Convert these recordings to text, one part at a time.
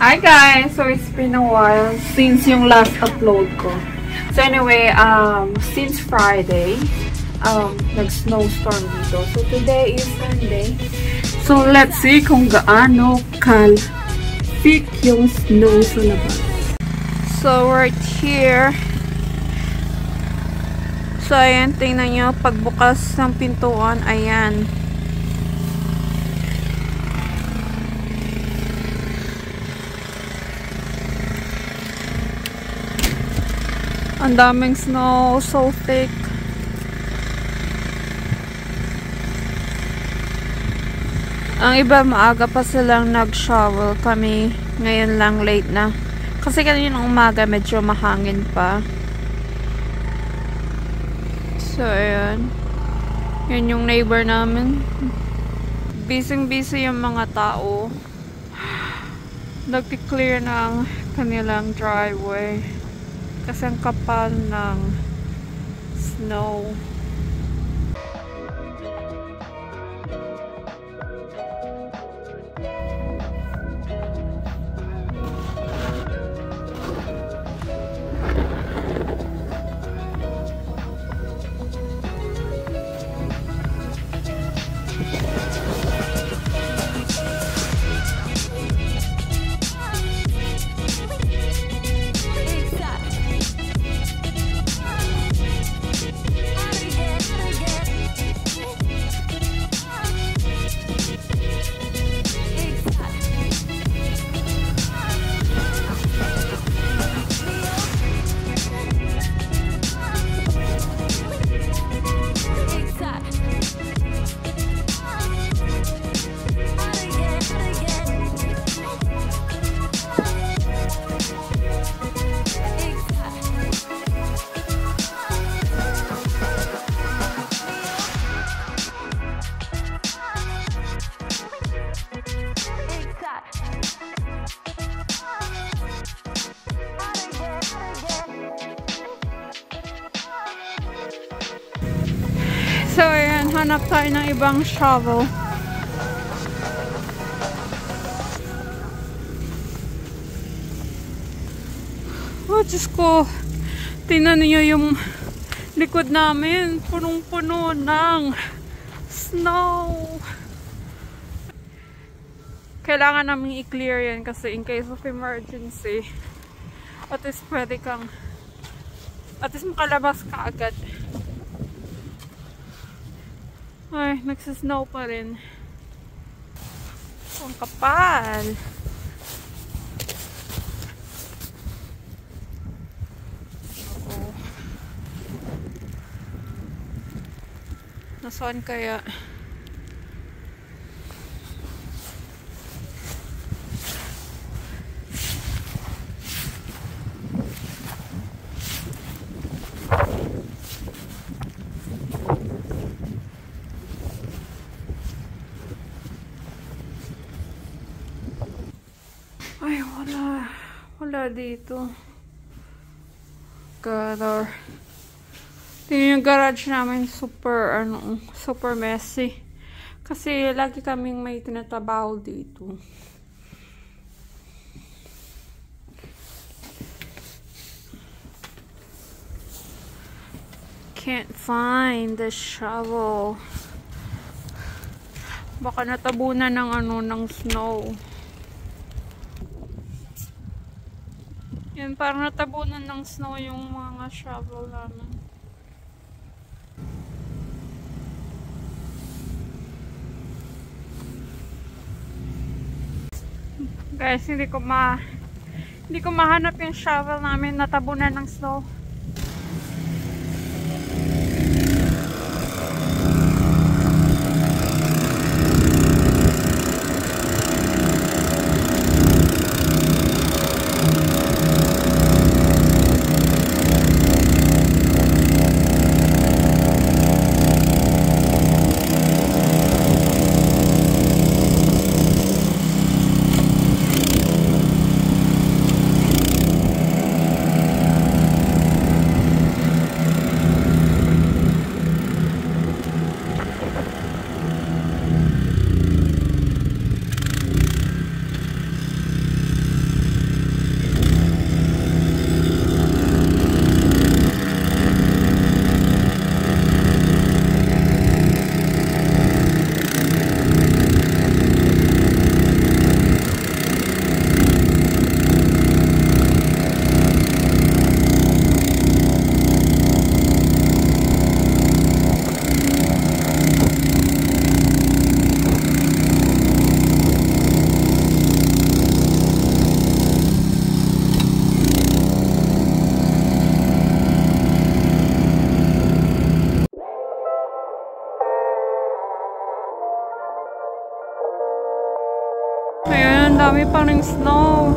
Hi guys! So it's been a while since yung last upload ko. So anyway, um, since Friday, um, nag-snowstorm dito. So today is Sunday. So let's see kung gaano kal thick yung snow sa labas. So right here, So, ayan, tingnan nyo, pagbukas ng pintuan, ayan. Ang daming snow, so thick. Ang iba maaga pa silang nag-shovel. Kami ngayon lang late na. Kasi kanina umaga medyo mahangin pa. So, ayan. Yan yung neighbor namin. Busy-busy yung mga tao. Nag-clear ng kanilang driveway. Kasi ang kapal ng snow. So, ayan, hanap tayo ng ibang shovel. Oh, Diyos ko. Tingnan niyo yung likod namin. Punong-puno ng snow. Kailangan namin i-clear yan kasi in case of emergency, at least pwede kang at least makalabas ka agad. Ay, nagsasnow pa rin. Ang kapal. Nasaan kaya? Ay, wala. Dito. Color. Tingnan yung garage namin super, ano, super messy. Kasi lagi kaming may tinatabaho dito. Can't find the shovel. Baka natabunan ng ano, ng snow. Yan, parang natabunan ng snow yung mga shovel namin. Guys, hindi ko ma hindi ko mahanap yung shovel namin natabunan ng snow. Dami pa ng snow.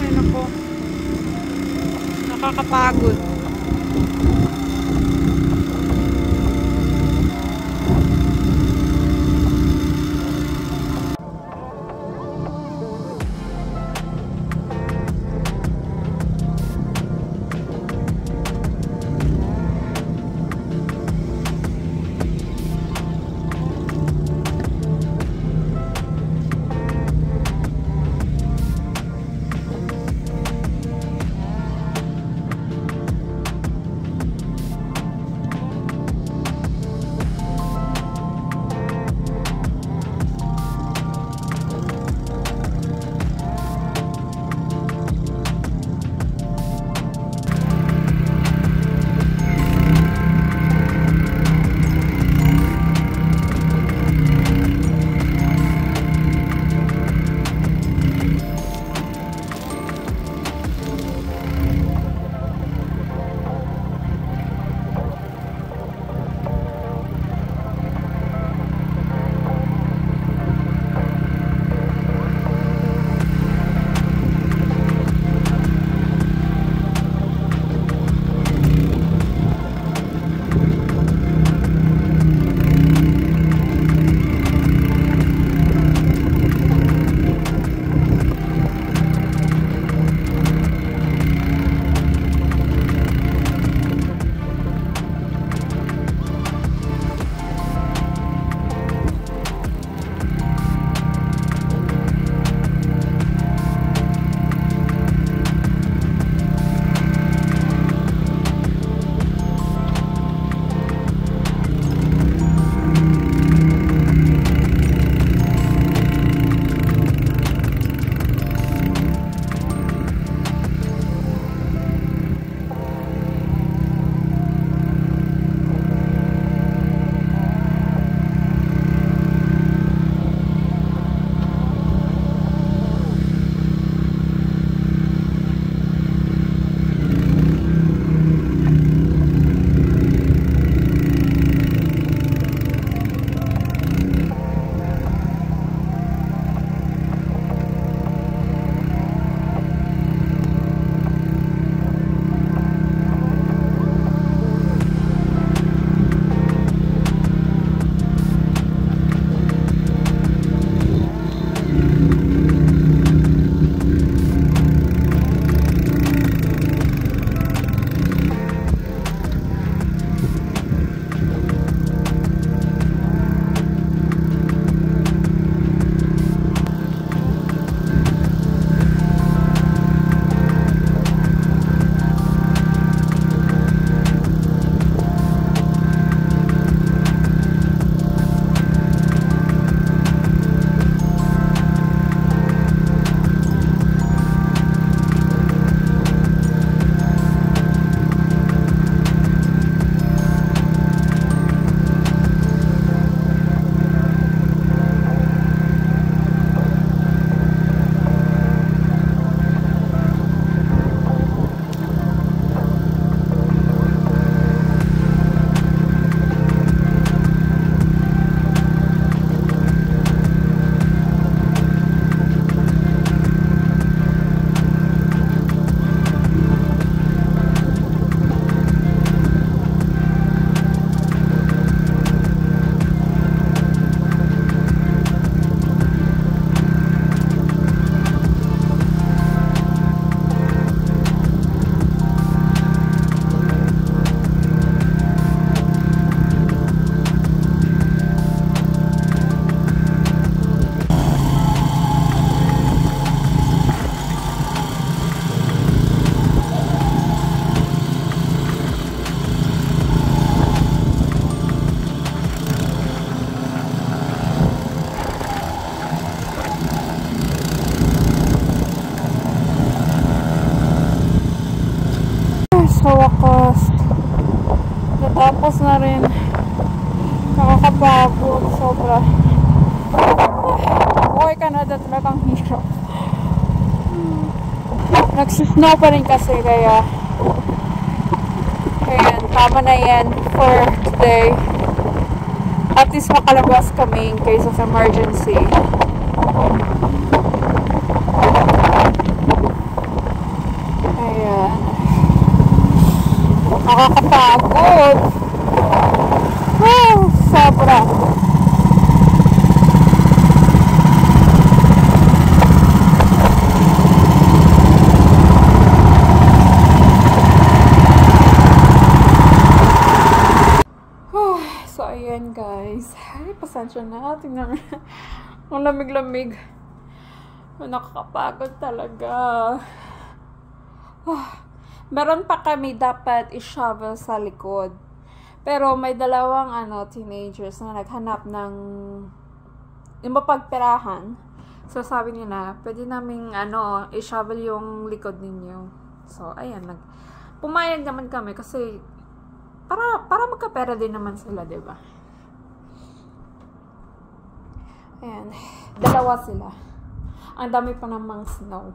Ay, nako. Nakakapagod. Wakas natapos na rin. Nakakapagod sobra. Buhay Canada talagang hirap nagsisnow pa rin kasi kaya kaya tama na yan for today. At least makalabas kami in case of emergency. Ayan. Nakakapagod. Woo! Sobra. So, ayan guys. Ay, pasensya na. Tingnan. Ang lamig-lamig. Nakakapagod talaga. Ah, meron pa kami dapat i-shovel sa likod. Pero may dalawang ano, teenagers na naghanap ng yung mapagperahan. So sabi nila na, pwede naming ano, i-shovel yung likod ninyo. So ayan, nag pumayag naman kami kasi para para magkapera din naman sila, 'di ba? Ayan, dalawa sila. Ang dami pa namang snow.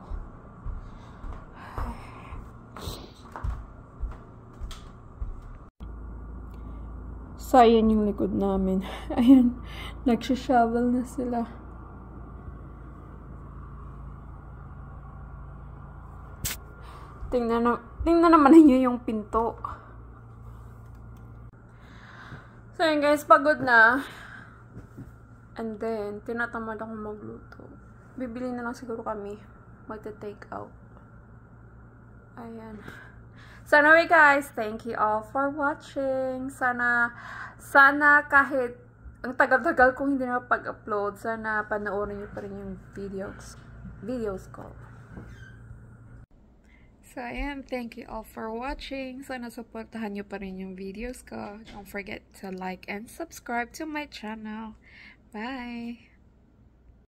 So, ayan yung likod namin. Ayan, nagsha-shovel na sila. Tingnan, na, tingnan naman ninyo yung pinto. So, ayan guys, pagod na. And then, tinatamad akong magluto. Bibili na lang siguro kami. Magta-take out. Ayan. So anyway guys, thank you all for watching. Sana, sana kahit ang tagal-tagal kong hindi na pag-upload, sana panoorin niyo pa rin yung videos, videos ko. So ayan, thank you all for watching. Sana supportahan niyo pa rin yung videos ko. Don't forget to like and subscribe to my channel. Bye!